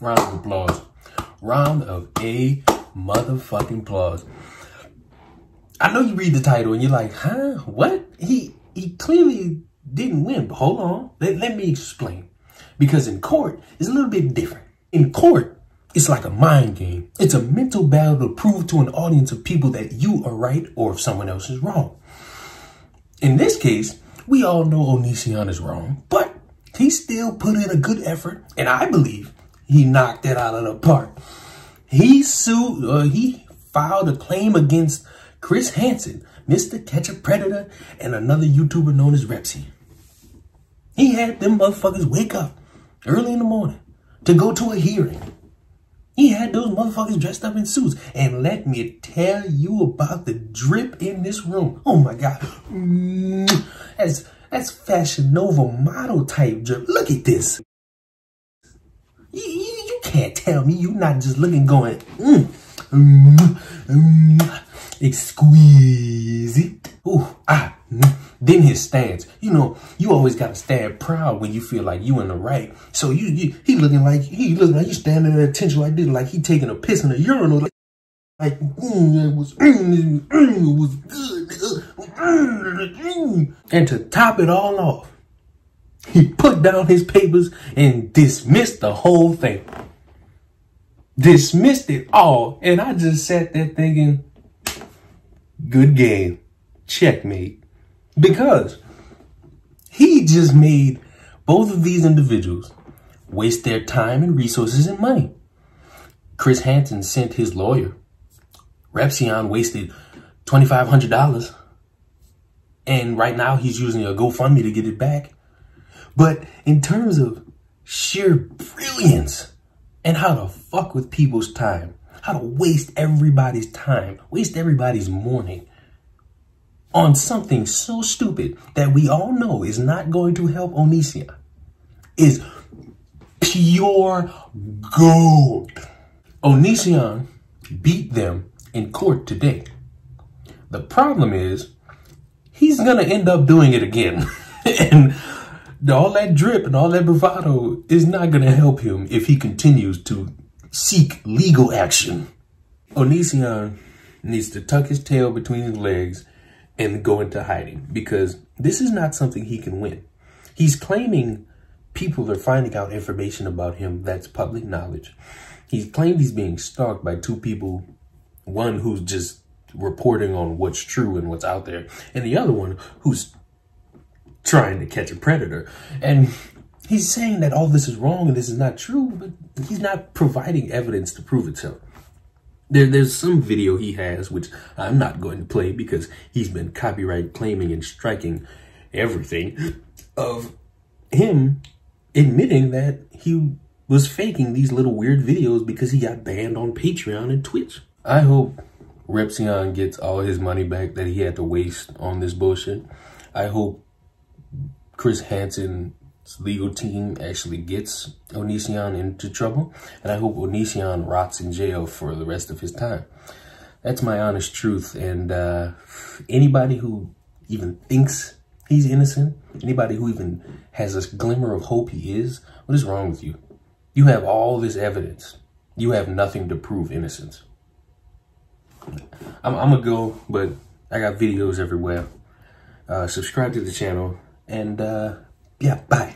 Round of applause. Round of a motherfucking applause. I know you read the title and you're like, huh? What? He he clearly didn't win. But hold on. Let, let me explain. Because in court, it's a little bit different. In court, it's like a mind game. It's a mental battle to prove to an audience of people that you are right or if someone else is wrong. In this case, we all know Onision is wrong, but he still put in a good effort, and I believe he knocked it out of the park. He sued, uh, he filed a claim against Chris Hansen, Mr. Ketchup Predator, and another YouTuber known as Repsy. He had them motherfuckers wake up early in the morning to go to a hearing. He had those motherfuckers dressed up in suits. And let me tell you about the drip in this room. Oh my God. Mm, that's, that's Fashion Nova model type drip. Look at this. Can't tell me you're not just looking going, mm, mm, mm, exquisite. Ooh, ah, mm. Then his stance. You know, you always gotta stand proud when you feel like you in the right. So you, you he looking like he looking like you standing at attention like this, like he taking a piss in a urinal. Like, like mm, it was mm, mm, it was good. Mm, and to top it all off, he put down his papers and dismissed the whole thing. Dismissed it all. And I just sat there thinking, good game. Checkmate. Because he just made both of these individuals waste their time and resources and money. Chris Hansen sent his lawyer. Repzion wasted $2,500. And right now he's using a GoFundMe to get it back. But in terms of sheer brilliance and how to fuck with people's time, how to waste everybody's time, waste everybody's morning, on something so stupid that we all know is not going to help Onision is pure gold. Onision beat them in court today. The problem is he's going to end up doing it again. and all that drip and all that bravado is not going to help him if he continues to seek legal action. Onision needs to tuck his tail between his legs and go into hiding because this is not something he can win. He's claiming people are finding out information about him that's public knowledge. He's claimed he's being stalked by two people, one who's just reporting on what's true and what's out there, and the other one who's trying to catch a predator. And he's saying that all this is wrong and this is not true, but he's not providing evidence to prove itself. There, there's some video he has, which I'm not going to play because he's been copyright claiming and striking everything, of him admitting that he was faking these little weird videos because he got banned on Patreon and Twitch. I hope Repzion gets all his money back that he had to waste on this bullshit. I hope Chris Hansen legal team actually gets Onision into trouble. And I hope Onision rots in jail for the rest of his time. That's my honest truth. And uh, anybody who even thinks he's innocent, anybody who even has a glimmer of hope he is, what is wrong with you? You have all this evidence. You have nothing to prove innocence. I'm, I'm gonna go, but I got videos everywhere. Uh, subscribe to the channel and uh, yeah, bye.